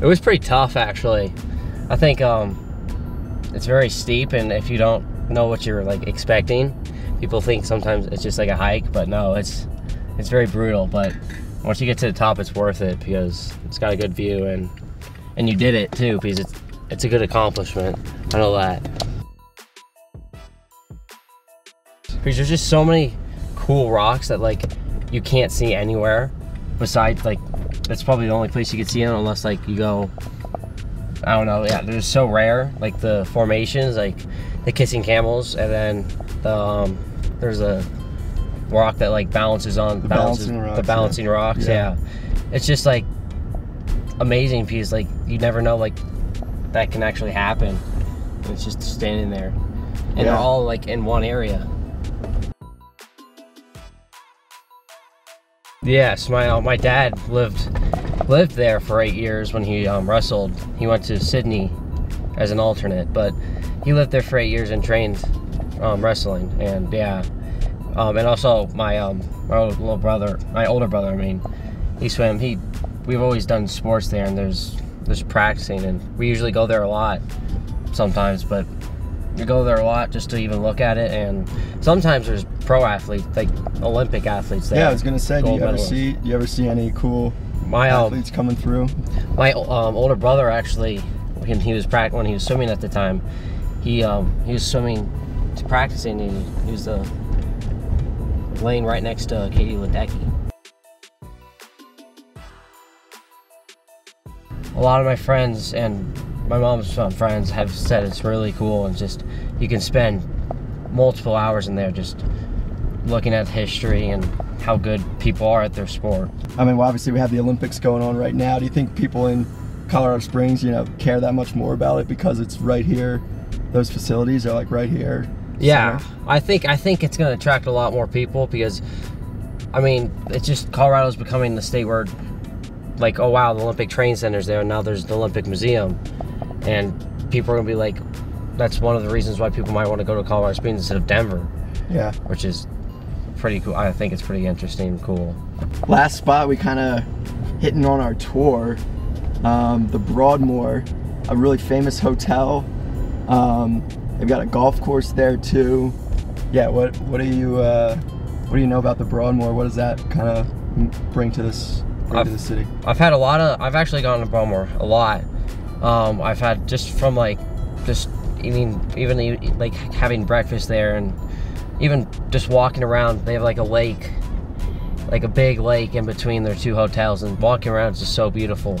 It was pretty tough, actually. I think um, it's very steep, and if you don't know what you're like expecting, people think sometimes it's just like a hike, but no, it's it's very brutal. But once you get to the top, it's worth it because it's got a good view, and and you did it too because it's it's a good accomplishment. I know that. Because there's just so many cool rocks that like you can't see anywhere besides like that's probably the only place you could see them unless like you go I don't know yeah they're so rare like the formations like the kissing camels and then the um, there's a rock that like balances on The balances balancing rocks, the balancing yeah. rocks Yeah. yeah. it's just like amazing piece. like you never know like that can actually happen it's just standing there and they're all like in one area Yes, my uh, my dad lived lived there for eight years when he um, wrestled. He went to Sydney as an alternate, but he lived there for eight years and trained um, wrestling. And yeah, um, and also my um, my little brother, my older brother, I mean, he swam. He we've always done sports there, and there's there's practicing, and we usually go there a lot sometimes, but we go there a lot just to even look at it. And sometimes there's pro athletes, like Olympic athletes there. Yeah, I was gonna say, do you ever see do you ever see any cool My um, athletes coming through? my um, older brother actually, when he was prac- when he was swimming at the time, he um, he was swimming, to practicing. He, he was uh, laying right next to Katie Ledecky. A lot of my friends and my mom's friends have said it's really cool and just you can spend multiple hours in there just looking at history and how good people are at their sport. I mean, well, obviously we have the Olympics going on right now. Do you think people in Colorado Springs, you know, care that much more about it because it's right here? Those facilities are like right here. Yeah, somewhere? I think I think it's going to attract a lot more people because, I mean, it's just Colorado's becoming the state where, like, oh wow, the Olympic Train Center's there, and now there's the Olympic Museum, and people are going to be like, that's one of the reasons why people might want to go to Colorado Springs instead of Denver, Yeah. which is pretty cool. I think it's pretty interesting cool. Last spot we kind of hitting on our tour, um, the Broadmoor, a really famous hotel. Um, they've got a golf course there too. Yeah. What What do you uh, What do you know about the Broadmoor? What does that kind of bring to this bring to I've- the city? I've had a lot of. I've actually gone to Broadmoor a lot. Um, I've had just from like, just even e- like having breakfast there, and even just walking around. They have like a lake, like a big lake in between their two hotels, and walking around is just so beautiful.